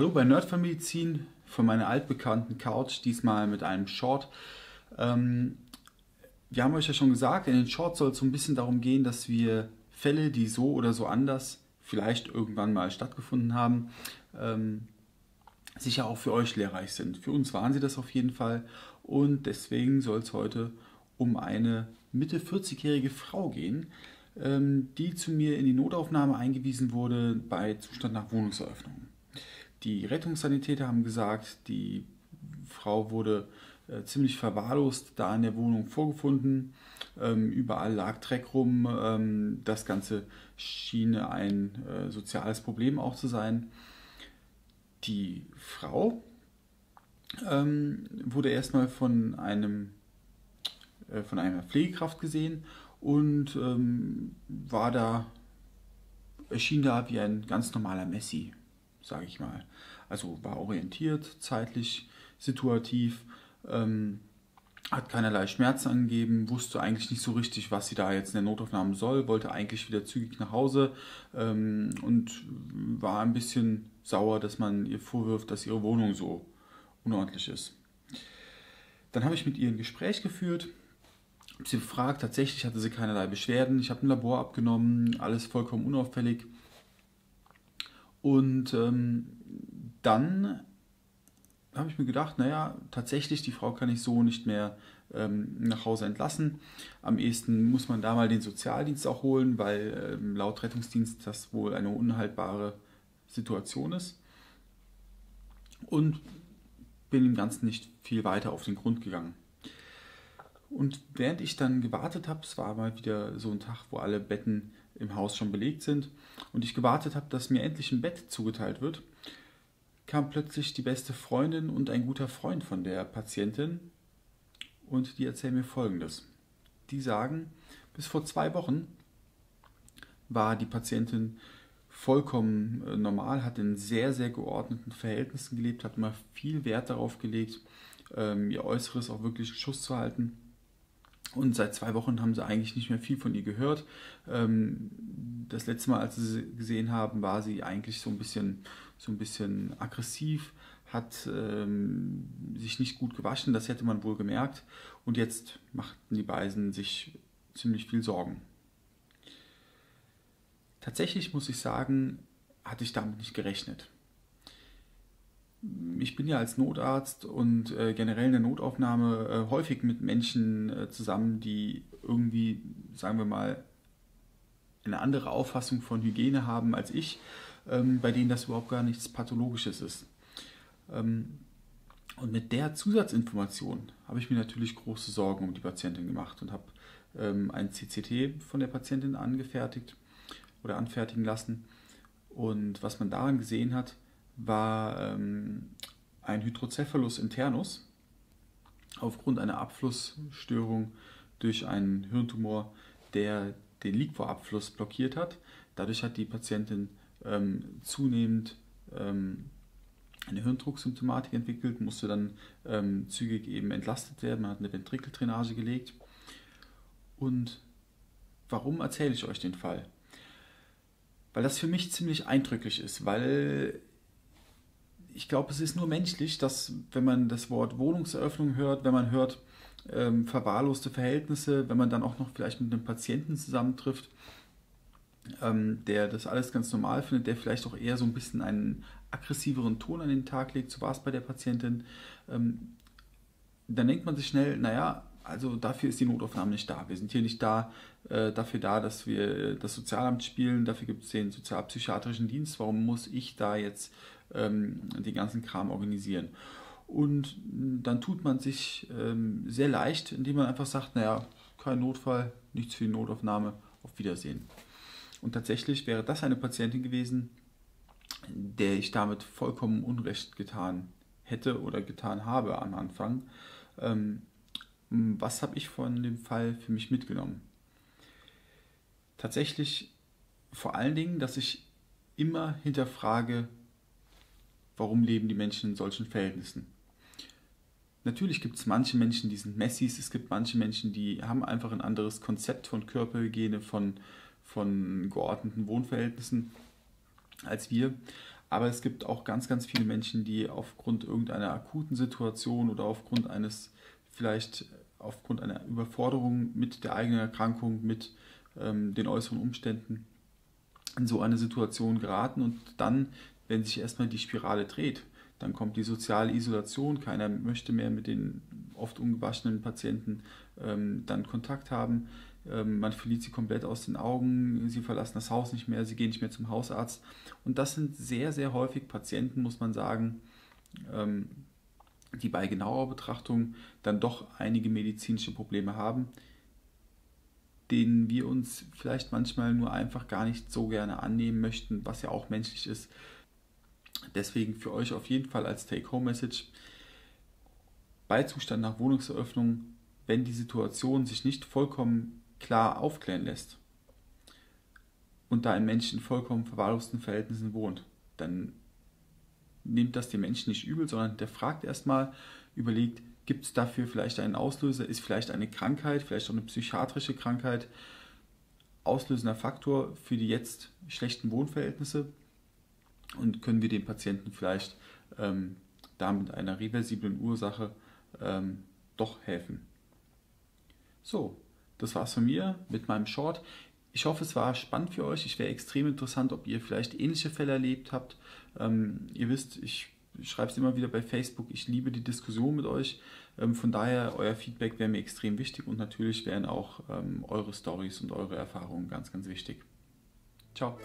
Hallo bei Nerdfamilizin von meiner altbekannten Couch, diesmal mit einem Short. Ähm, wir haben euch ja schon gesagt, in den Shorts soll es so ein bisschen darum gehen, dass wir Fälle, die so oder so anders vielleicht irgendwann mal stattgefunden haben, ähm, sicher auch für euch lehrreich sind. Für uns waren sie das auf jeden Fall und deswegen soll es heute um eine Mitte 40-jährige Frau gehen, ähm, die zu mir in die Notaufnahme eingewiesen wurde bei Zustand nach Wohnungseröffnung. Die Rettungssanitäter haben gesagt, die Frau wurde äh, ziemlich verwahrlost da in der Wohnung vorgefunden. Ähm, überall lag Dreck rum. Ähm, das Ganze schien ein äh, soziales Problem auch zu sein. Die Frau ähm, wurde erstmal von einem äh, von einer Pflegekraft gesehen und ähm, war da erschien da wie ein ganz normaler Messi sage ich mal. Also war orientiert, zeitlich, situativ, ähm, hat keinerlei Schmerzen angegeben, wusste eigentlich nicht so richtig, was sie da jetzt in der Notaufnahme soll, wollte eigentlich wieder zügig nach Hause ähm, und war ein bisschen sauer, dass man ihr vorwirft, dass ihre Wohnung so unordentlich ist. Dann habe ich mit ihr ein Gespräch geführt, sie befragt, tatsächlich hatte sie keinerlei Beschwerden, ich habe ein Labor abgenommen, alles vollkommen unauffällig. Und ähm, dann habe ich mir gedacht, naja, tatsächlich, die Frau kann ich so nicht mehr ähm, nach Hause entlassen. Am ehesten muss man da mal den Sozialdienst auch holen, weil ähm, laut Rettungsdienst das wohl eine unhaltbare Situation ist. Und bin dem Ganzen nicht viel weiter auf den Grund gegangen. Und während ich dann gewartet habe, es war mal wieder so ein Tag, wo alle Betten im Haus schon belegt sind und ich gewartet habe, dass mir endlich ein Bett zugeteilt wird, kam plötzlich die beste Freundin und ein guter Freund von der Patientin und die erzählen mir Folgendes. Die sagen, bis vor zwei Wochen war die Patientin vollkommen äh, normal, hat in sehr, sehr geordneten Verhältnissen gelebt, hat immer viel Wert darauf gelegt, ähm, ihr Äußeres auch wirklich in Schuss zu halten. Und seit zwei Wochen haben sie eigentlich nicht mehr viel von ihr gehört. Ähm, das letzte Mal, als sie sie gesehen haben, war sie eigentlich so ein bisschen, so ein bisschen aggressiv, hat ähm, sich nicht gut gewaschen, das hätte man wohl gemerkt. Und jetzt machten die beiden sich ziemlich viel Sorgen. Tatsächlich muss ich sagen, hatte ich damit nicht gerechnet ich bin ja als Notarzt und äh, generell in der Notaufnahme äh, häufig mit Menschen äh, zusammen, die irgendwie, sagen wir mal, eine andere Auffassung von Hygiene haben als ich, ähm, bei denen das überhaupt gar nichts Pathologisches ist. Ähm, und mit der Zusatzinformation habe ich mir natürlich große Sorgen um die Patientin gemacht und habe ähm, ein CCT von der Patientin angefertigt oder anfertigen lassen. Und was man daran gesehen hat, war ähm, ein Hydrocephalus internus aufgrund einer Abflussstörung durch einen Hirntumor, der den Liquorabfluss blockiert hat. Dadurch hat die Patientin ähm, zunehmend ähm, eine Hirndrucksymptomatik entwickelt, musste dann ähm, zügig eben entlastet werden. Man hat eine Ventrikeldrainage gelegt. Und warum erzähle ich euch den Fall? Weil das für mich ziemlich eindrücklich ist, weil ich glaube, es ist nur menschlich, dass wenn man das Wort Wohnungseröffnung hört, wenn man hört ähm, verwahrloste Verhältnisse, wenn man dann auch noch vielleicht mit einem Patienten zusammentrifft, ähm, der das alles ganz normal findet, der vielleicht auch eher so ein bisschen einen aggressiveren Ton an den Tag legt, so war es bei der Patientin, ähm, dann denkt man sich schnell, naja, also dafür ist die Notaufnahme nicht da. Wir sind hier nicht da äh, dafür da, dass wir das Sozialamt spielen, dafür gibt es den sozialpsychiatrischen Dienst. Warum muss ich da jetzt ähm, den ganzen Kram organisieren. Und dann tut man sich ähm, sehr leicht, indem man einfach sagt, naja, kein Notfall, nichts für die Notaufnahme, auf Wiedersehen. Und tatsächlich wäre das eine Patientin gewesen, der ich damit vollkommen Unrecht getan hätte oder getan habe am Anfang. Ähm, was habe ich von dem Fall für mich mitgenommen? Tatsächlich vor allen Dingen, dass ich immer hinterfrage, warum leben die Menschen in solchen Verhältnissen. Natürlich gibt es manche Menschen, die sind Messis, es gibt manche Menschen, die haben einfach ein anderes Konzept von Körperhygiene, von, von geordneten Wohnverhältnissen als wir. Aber es gibt auch ganz, ganz viele Menschen, die aufgrund irgendeiner akuten Situation oder aufgrund eines, vielleicht aufgrund einer Überforderung mit der eigenen Erkrankung, mit ähm, den äußeren Umständen in so eine Situation geraten und dann, wenn sich erstmal die Spirale dreht, dann kommt die soziale Isolation, keiner möchte mehr mit den oft ungewaschenen Patienten ähm, dann Kontakt haben. Ähm, man verliert sie komplett aus den Augen, sie verlassen das Haus nicht mehr, sie gehen nicht mehr zum Hausarzt. Und das sind sehr, sehr häufig Patienten, muss man sagen, ähm, die bei genauer Betrachtung dann doch einige medizinische Probleme haben, denen wir uns vielleicht manchmal nur einfach gar nicht so gerne annehmen möchten, was ja auch menschlich ist. Deswegen für euch auf jeden Fall als Take-Home-Message bei Zustand nach Wohnungseröffnung, wenn die Situation sich nicht vollkommen klar aufklären lässt und da ein Mensch in vollkommen verwahrlosten Verhältnissen wohnt, dann nimmt das den Menschen nicht übel, sondern der fragt erstmal, überlegt, gibt es dafür vielleicht einen Auslöser, ist vielleicht eine Krankheit, vielleicht auch eine psychiatrische Krankheit auslösender Faktor für die jetzt schlechten Wohnverhältnisse und können wir dem Patienten vielleicht ähm, da mit einer reversiblen Ursache ähm, doch helfen. So, das war's von mir mit meinem Short. Ich hoffe, es war spannend für euch. Ich wäre extrem interessant, ob ihr vielleicht ähnliche Fälle erlebt habt. Ähm, ihr wisst, ich schreibe es immer wieder bei Facebook. Ich liebe die Diskussion mit euch. Ähm, von daher, euer Feedback wäre mir extrem wichtig und natürlich wären auch ähm, eure Stories und eure Erfahrungen ganz, ganz wichtig. Ciao.